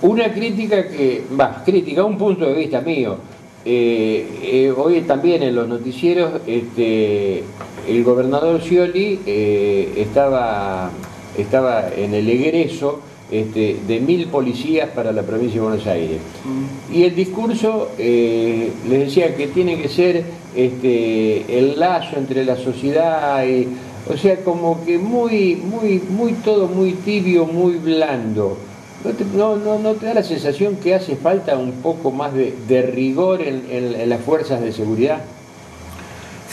Una crítica que, va, crítica, un punto de vista mío. Eh, eh, hoy también en los noticieros este, el gobernador Scioli eh, estaba, estaba en el egreso este, de mil policías para la provincia de Buenos Aires. Mm. Y el discurso les decía que tiene que ser este, el lazo entre la sociedad y, o sea, como que muy, muy, muy todo muy tibio, muy blando. ¿No te, no, te da la sensación que hace falta un poco más de, rigor en, las fuerzas de seguridad?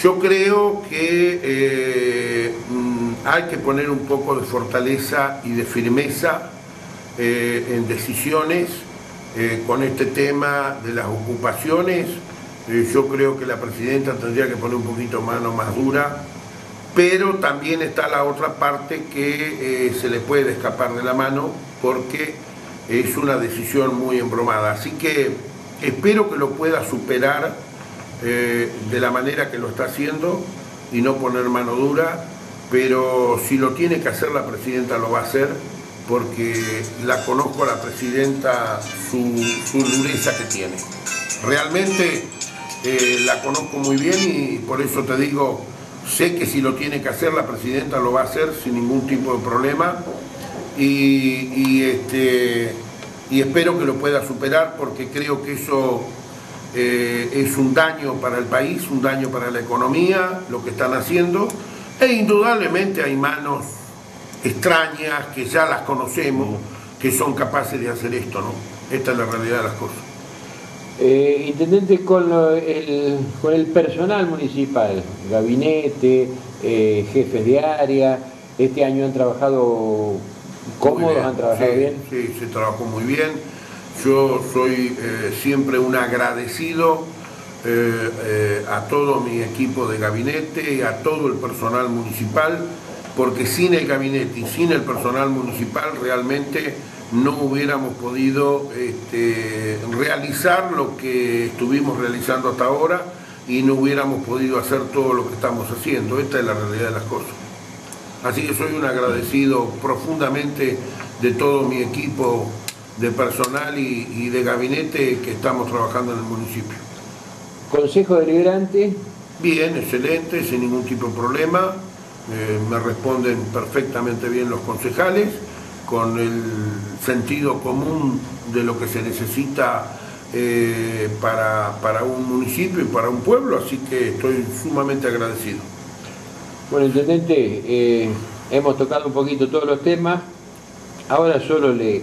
Yo creo que eh, mm, hay que poner un poco de fortaleza y de firmeza eh, en decisiones eh, con este tema de las ocupaciones. yo creo que la presidenta tendría que poner un poquito mano más dura, pero también está la otra parte que se le puede escapar de la mano porque es una decisión muy embromada. Así que espero que lo pueda superar eh, de la manera que lo está haciendo y no poner mano dura, pero si lo tiene que hacer la presidenta lo va a hacer porque la conozco a la presidenta su, dureza que tiene. Realmente eh, la conozco muy bien y por eso te digo, sé que si lo tiene que hacer la presidenta lo va a hacer sin ningún tipo de problema y, este, y espero que lo pueda superar porque creo que eso eh, es un daño para el país, un daño para la economía, lo que están haciendo, e indudablemente hay manos extrañas que ya las conocemos, que son capaces de hacer esto, ¿no? Esta es la realidad de las cosas. Eh, intendente, con, el, con el personal municipal, gabinete, eh, jefes de área, este año han trabajado ¿Cómodos han trabajado bien? Sí, se trabajó muy bien. Yo soy eh, siempre un agradecido eh, eh, a todo mi equipo de gabinete y a todo el personal municipal, porque sin el gabinete y sin el personal municipal realmente no hubiéramos podido este, realizar lo que estuvimos realizando hasta ahora y no hubiéramos podido hacer todo lo que estamos haciendo. Esta es la realidad de las cosas. Así que soy un agradecido profundamente de todo mi equipo de personal y, de gabinete que estamos trabajando en el municipio. ¿Consejo deliberante? Bien, excelente, sin ningún tipo de problema. Eh, me responden perfectamente bien los concejales, con el sentido común de lo que se necesita eh, para, para un municipio y para un pueblo, así que estoy sumamente agradecido. Bueno, intendente, eh, hemos tocado un poquito todos los temas. Ahora solo le,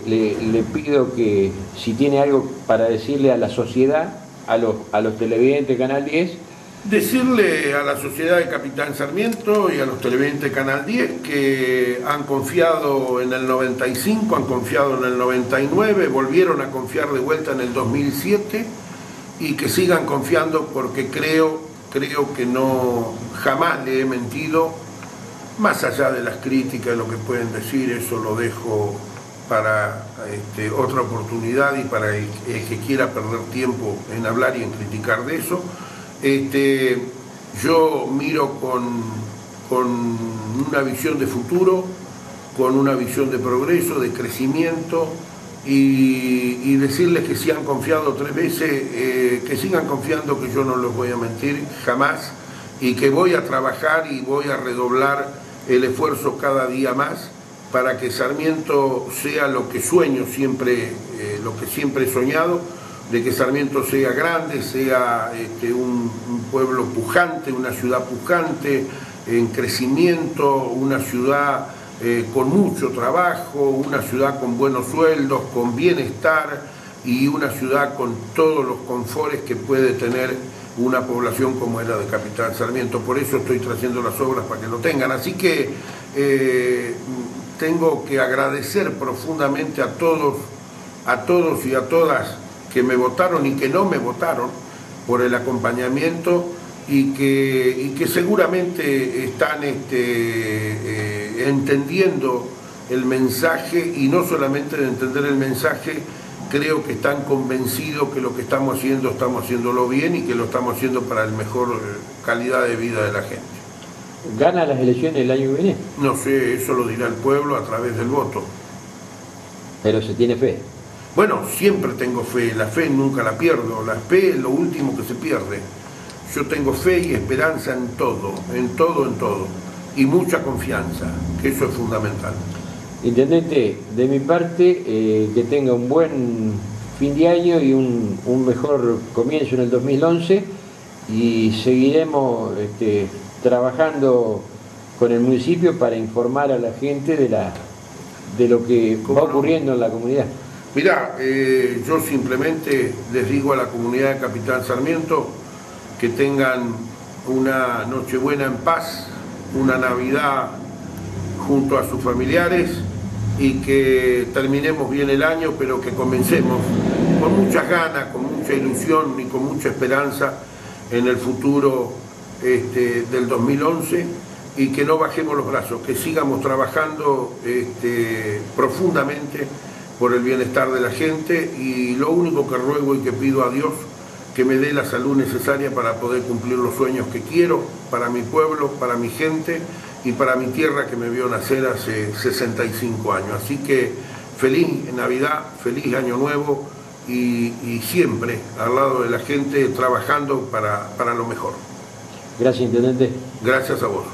pido que si tiene algo para decirle a la sociedad, a los, a los televidentes Canal 10. Decirle a la sociedad de Capitán Sarmiento y a los televidentes Canal 10 que han confiado en el 95, han confiado en el 99, volvieron a confiar de vuelta en el 2007 y que sigan confiando porque creo creo que no jamás le he mentido, más allá de las críticas, lo que pueden decir, eso lo dejo para este, otra oportunidad y para el, que quiera perder tiempo en hablar y en criticar de eso. Este, yo miro con, con una visión de futuro, con una visión de progreso, de crecimiento, y, decirles que si han confiado tres veces, eh, que sigan confiando que yo no les voy a mentir jamás y que voy a trabajar y voy a redoblar el esfuerzo cada día más para que Sarmiento sea lo que sueño siempre, eh, lo que siempre he soñado, de que Sarmiento sea grande, sea este, un pueblo pujante, una ciudad pujante, en crecimiento, una ciudad eh, con mucho trabajo, una ciudad con buenos sueldos, con bienestar y una ciudad con todos los confortes que puede tener una población como era de Capital Sarmiento. Por eso estoy trayendo las obras para que lo tengan. Así que eh, tengo que agradecer profundamente a todos, a todos y a todas que me votaron y que no me votaron por el acompañamiento y que, que seguramente están este, eh, entendiendo el mensaje y no solamente de entender el mensaje, creo que están convencidos que lo que estamos haciendo estamos haciéndolo bien y que lo estamos haciendo para la mejor calidad de vida de la gente. ¿Gana las elecciones el año que viene? No sé, eso lo dirá el pueblo a través del voto. Pero se tiene fe. Bueno, siempre tengo fe, la fe nunca la pierdo, la fe es lo último que se pierde. Yo tengo fe y esperanza en todo, en todo, en todo, y mucha confianza, que eso es fundamental. Intendente, de mi parte, eh, que tenga un buen fin de año y un, mejor comienzo en el 2011 y seguiremos este, trabajando con el municipio para informar a la gente de, la, de lo que va ocurriendo en la comunidad. Mirá, eh, yo simplemente les digo a la comunidad de Capital Sarmiento que tengan una Nochebuena en paz, una Navidad junto a sus familiares y que terminemos bien el año, pero que comencemos con muchas ganas, con mucha ilusión y con mucha esperanza en el futuro este, del 2011 y que no bajemos los brazos, que sigamos trabajando este, profundamente por el bienestar de la gente y lo único que ruego y que pido a Dios que me dé la salud necesaria para poder cumplir los sueños que quiero para mi pueblo, para mi gente y para mi tierra que me vio nacer hace 65 años. Así que feliz Navidad, feliz Año Nuevo y, siempre al lado de la gente trabajando para, para lo mejor. Gracias, Intendente. Gracias a vos.